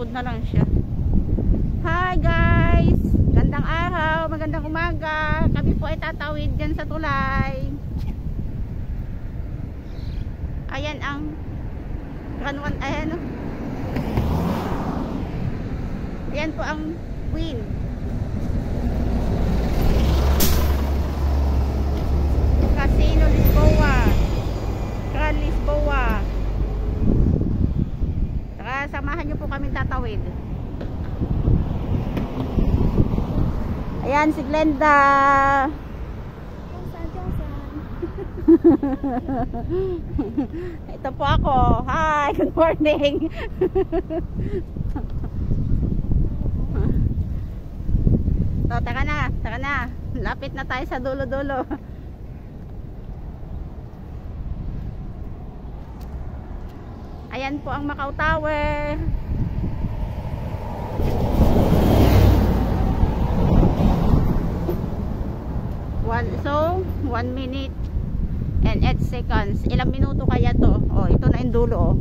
likod na lang siya. Hi guys! Gandang araw, magandang umaga. Kami po ay tatawid dyan sa tulay. Ayan ang Ranuan, ayan oh. Ayan po ang wind. Casino Lisboa. Grand Lisboa. Samahan niyo po kami tatawid. Ayan si Glenda. Ito po ako. Hi, good morning. so, taka na, taka na. Lapit na tayo sa dulo-dulo. Ayan po ang Macau Tower. One, so, 1 minute and 8 seconds. Ilang minuto kaya to? Oh, ito na yung dulo. Oh.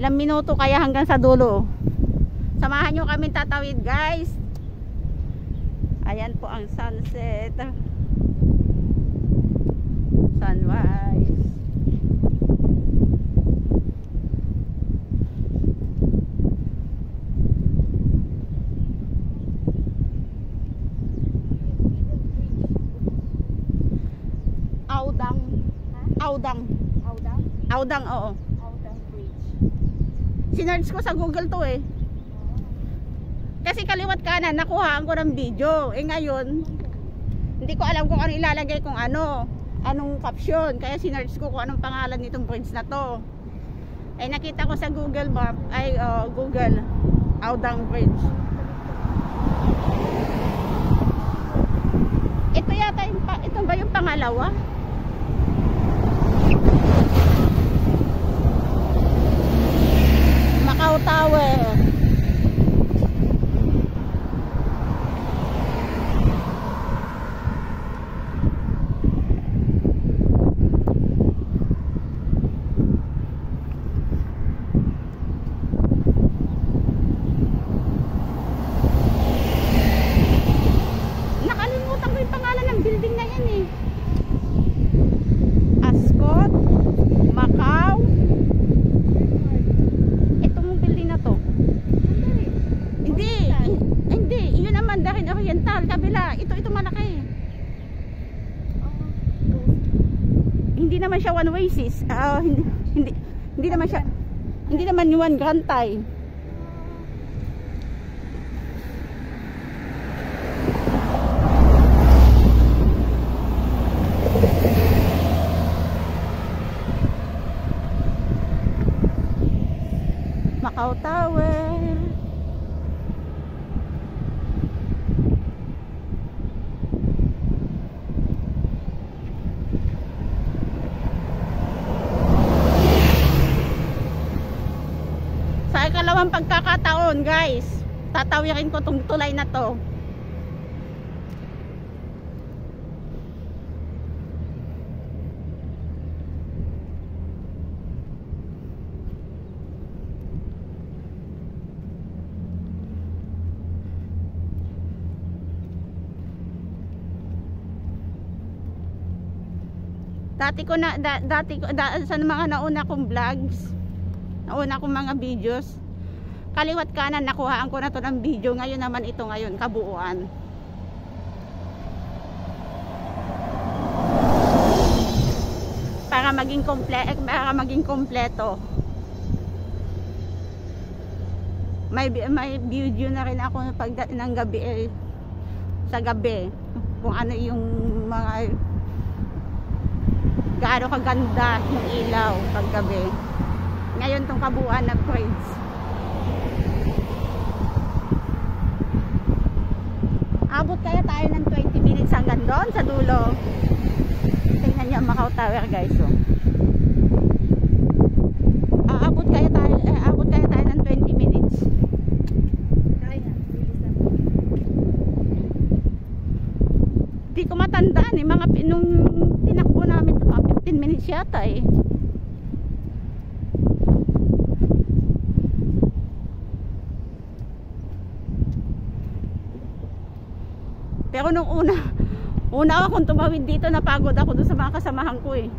Ilang minuto kaya hanggang sa dulo? Samahan nyo kami tatawid guys. Ayan po ang sunset. Sunrise. Audang. Audang. Audang? Audang, oo. Audang Bridge. Sinerge ko sa Google to eh. Kasi kaliwat kanan, nakuhaan ko ng video. Eh ngayon, hindi ko alam kung ano ilalagay kung ano. Anong caption. Kaya sinerge ko kung anong pangalan nitong bridge na to. Eh nakita ko sa Google Map, ay oh, Google, Audang Bridge. Ito yata yung, ito ba yung pangalawa? Macau Tower. Nakalimutan ko yung pangalan ng building na yan eh. Ascot, Macau. Itong building na to. Hindi, hin- hindi, yun naman dahil oriental, kabila. Ito, ito malaki. Hindi naman siya one way sis. Ah, hindi, hindi, hindi naman siya, hindi naman one grand Thai. Macau Tower. Sa ikalawang pagkakataon, guys, tatawirin ko tong tulay na to. Dati ko na da, dati ko da, sa mga nauna kong vlogs, nauna kong mga videos, kaliwat kanan nakuhaan ko na to ng video. Ngayon naman ito ngayon kabuuan. Para maging komple para maging kompleto. May may video na rin ako pag ng gabi eh, sa gabi kung ano yung mga gaano kaganda yung ilaw paggabi. Ngayon tong kabuuan ng praise. Abot kaya tayo ng 20 minutes hanggang doon sa dulo. Tingnan niyo ang Macau Tower guys. Oh. Aabot kaya tayo, eh, abot kaya tayo ng 20 minutes. Kaya, bilis na. Di ko matandaan eh. Mga, nung tinakbo namin, mga 15 minutes yata eh. ako nung una. Una akong tumawid dito, napagod ako doon sa mga kasamahan ko eh.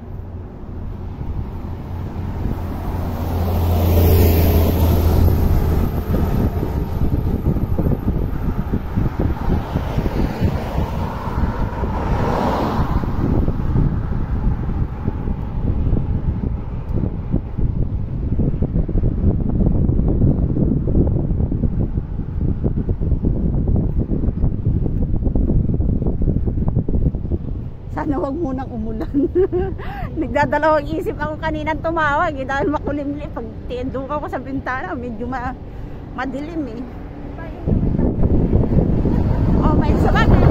sana huwag munang umulan. Nagdadalawang isip ako kanina tumawag eh, dahil makulimli. Pag tiendo ako sa bintana, medyo ma madilim eh. Oh, may sabagay.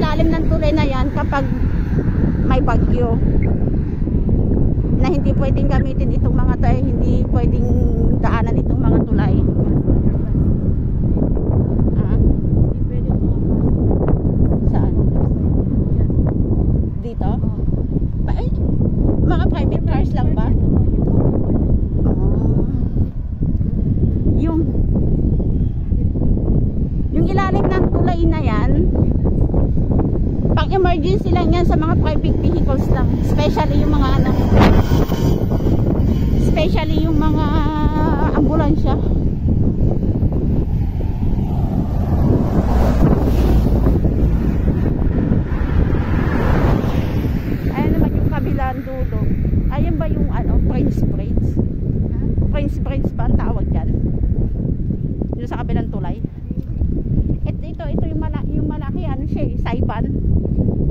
ilalim ng tulay na yan kapag may bagyo na hindi pwedeng gamitin itong mga tulay eh, hindi pwedeng daanan itong mga tulay.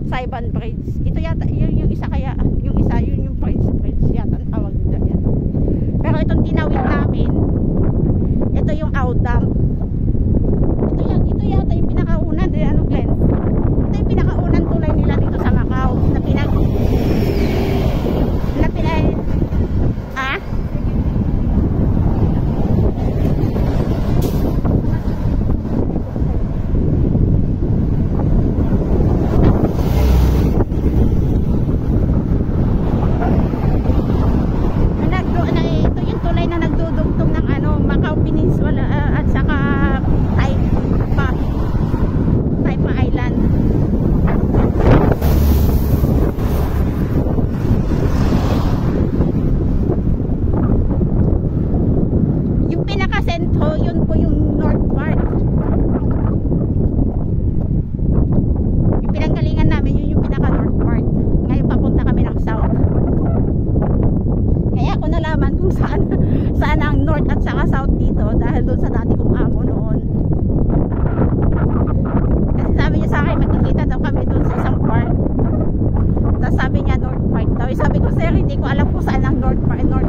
Saiban braids. Ito yata, yun yung isa kaya, yung isa, yun yung braids, braids yata tawag nila yan. Pero itong tinawid namin, ito yung outdump. sana ang north at saka south dito dahil doon sa dati kong amo noon. Kasi sabi niya sa akin magkikita daw kami doon sa isang park. Tapos sabi niya north park daw. Eh, sabi ko sir hindi ko alam kung saan ang north park north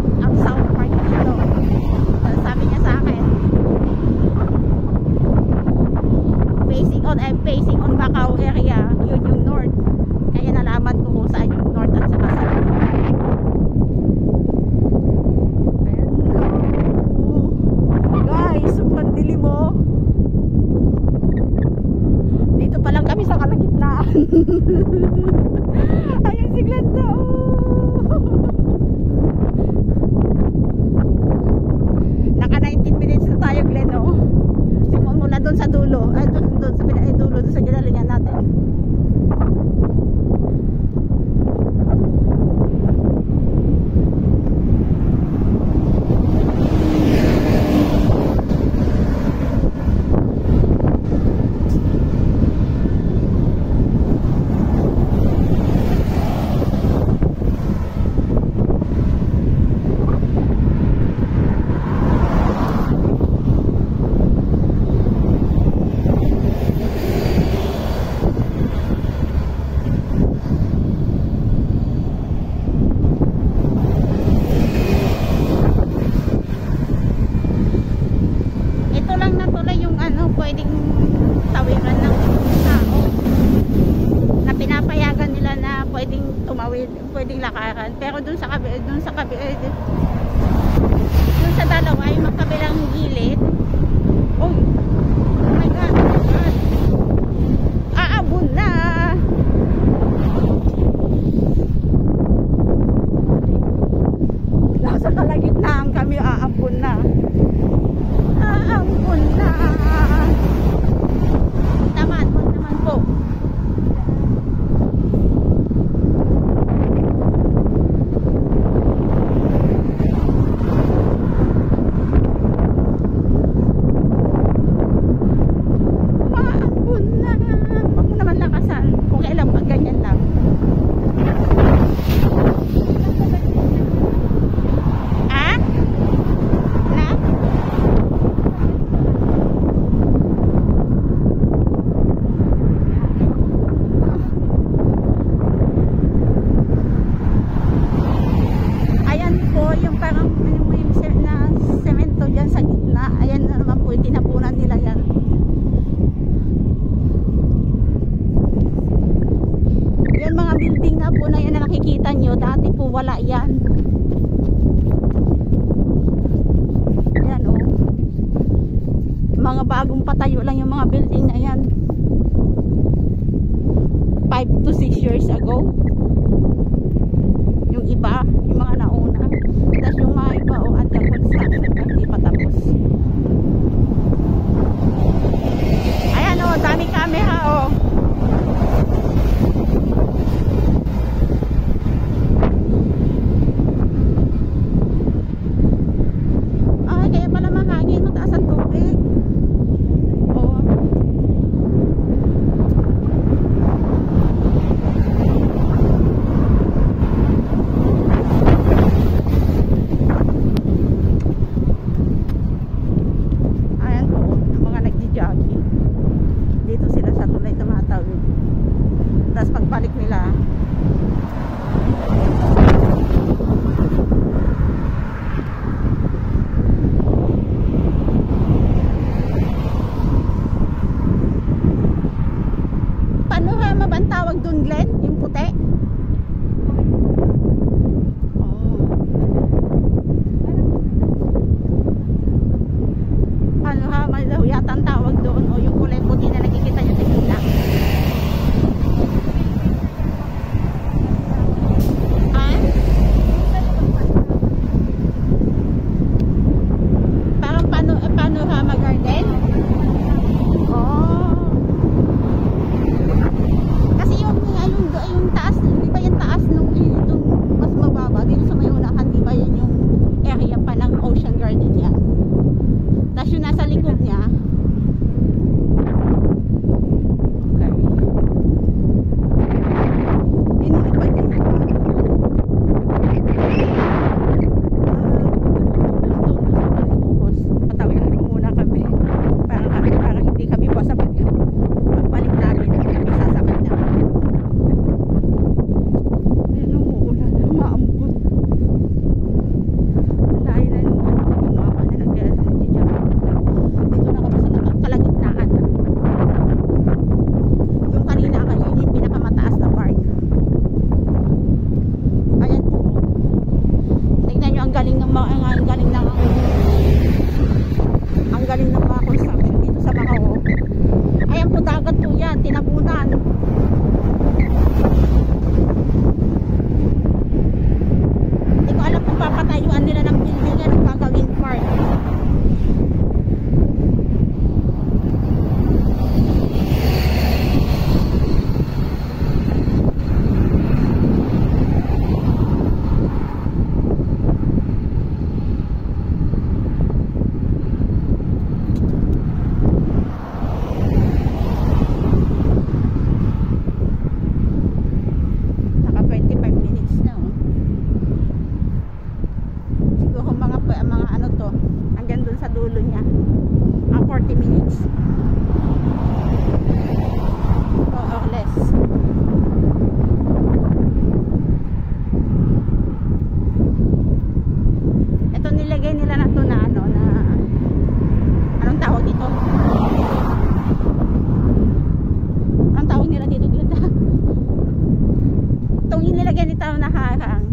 ganito ang naharang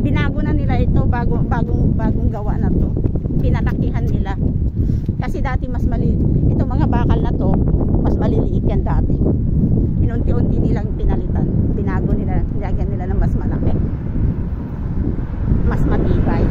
binago na nila ito bago, bagong, bagong gawa na to. Pinalakihan nila. Kasi dati mas mali ito mga bakal na to mas maliliit yan dati. Inunti-unti nilang pinalitan. Binago nila nilagyan nila ng mas malaki. Mas matibay.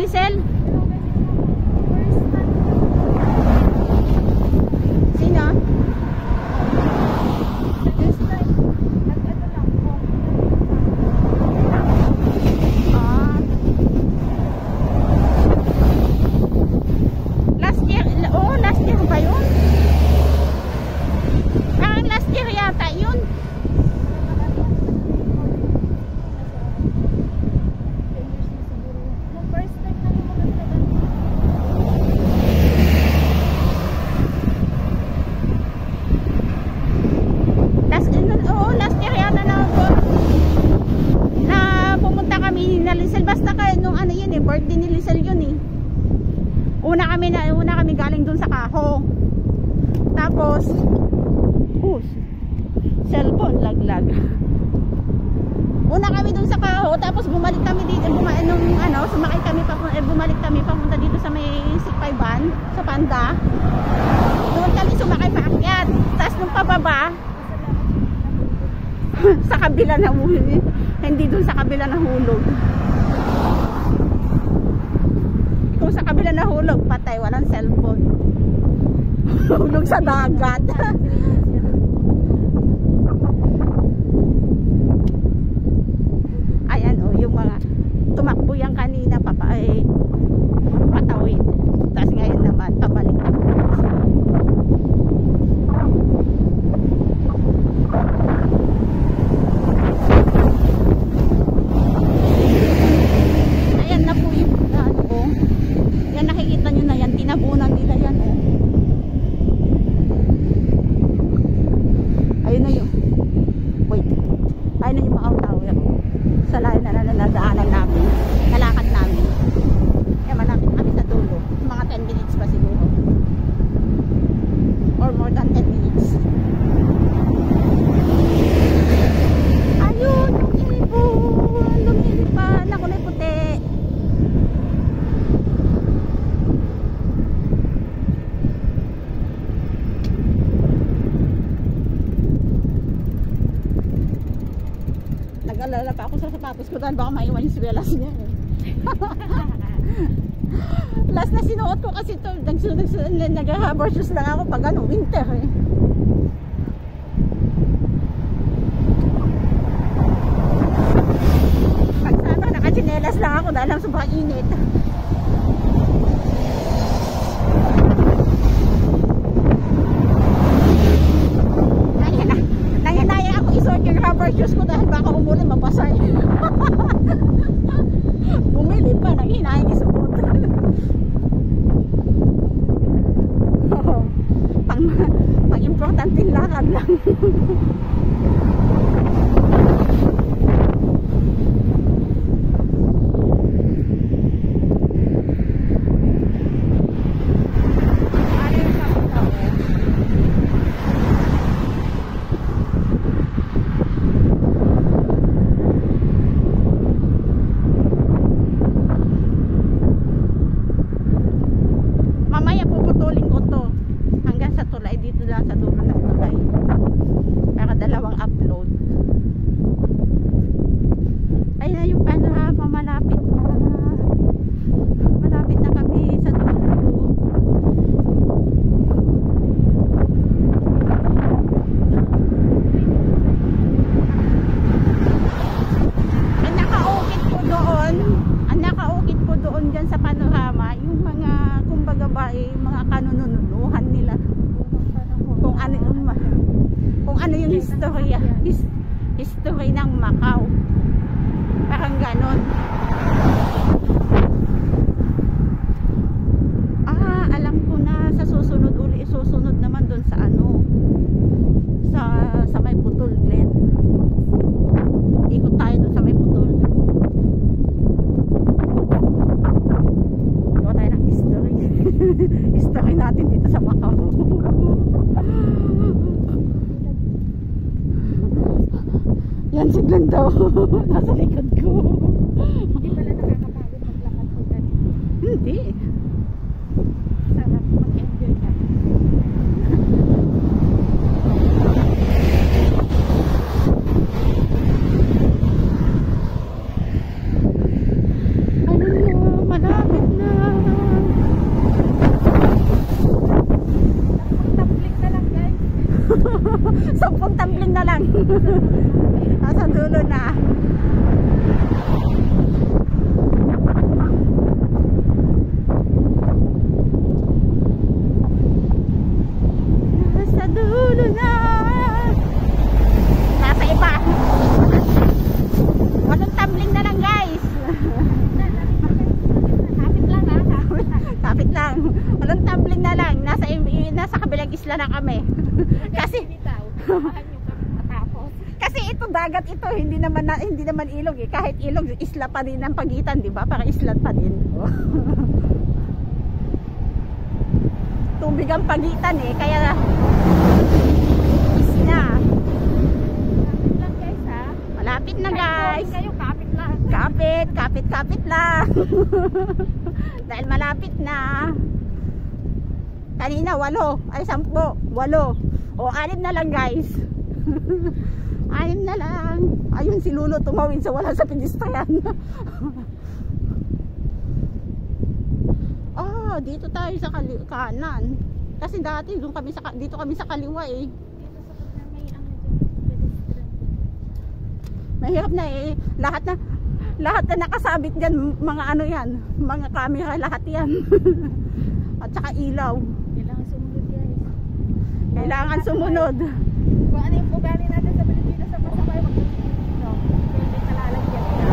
Lisel? doon kami sumakay paakyat tapos nung pababa sa kabila na uhulog hindi doon sa kabila na hulog. Kung sa kabila na hulog patay walang cellphone. Hulog sa dagat. matapos ko dahil baka maiwan yung swelas niya eh. last na sinuot ko kasi to nag-rubber shoes lang ako pag ano winter eh pag sana nakachinelas lang ako dahil lang sobrang init Because they couldn't walang tumbling na lang. Nasa, nasa kabilang isla na kami. Kasi kasi ito dagat ito hindi naman na, hindi naman ilog eh. Kahit ilog isla pa rin ang pagitan di ba? Para isla pa din. Tubig ang pagitan eh kaya isla malapit na guys. kayo kapit lang. Kapit kapit kapit lang. Dahil malapit na. Kanina, walo. Ay, sampo. Walo. O, anim na lang, guys. anim na lang. Ayun, si Lulo tumawid sa wala sa pedestrian. oh, dito tayo sa kanan. Kasi dati, doon kami sa, dito kami sa kaliwa eh. Mahirap na eh. Lahat na lahat na nakasabit diyan mga ano yan, mga camera lahat yan. At saka ilaw. Kailangan sumunod. Kung ano yung ugali natin sa Pilipinas na pasabay, mag-no. Pwede kalalagyan na.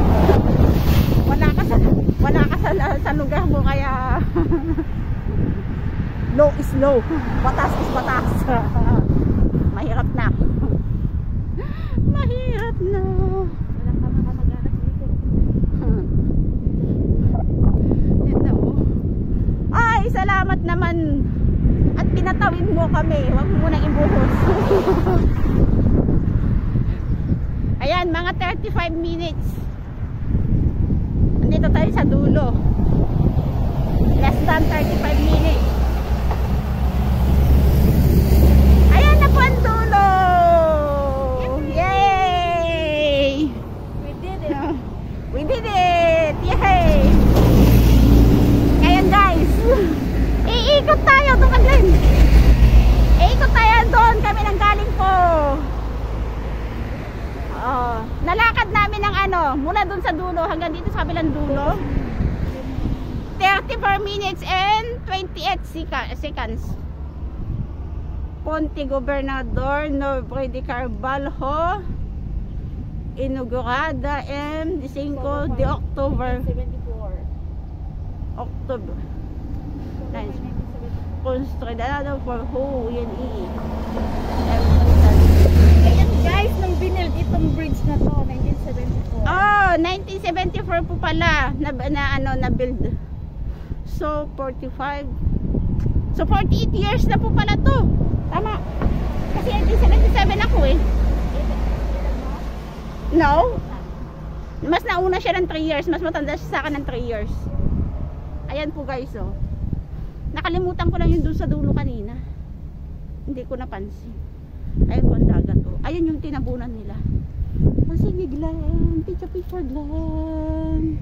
Wala ka sa wala ka sa, sa lugar mo kaya low is low. Batas is batas. kids. 34 minutes and 28 seka- seconds. Ponte Gobernador Nobre de Carvalho inaugurada en 5 de October 74. October Nice. 1974. construidado por Hu Yan-i Ayan guys, nung binuild itong bridge na to, 1974. Oh, 1974 po pala na, na ano na build. So 45 So 48 years na po pala to. Tama. Kasi 1977 ako eh. No? Mas nauna siya ng 3 years. Mas matanda siya sa akin ng 3 years. Ayan po guys oh. Nakalimutan ko lang yung dun sa dulo kanina. Hindi ko napansin. Ayun po ang dagat oh. Ayun yung tinabunan nila. Sige Glenn. Picture picture Glenn.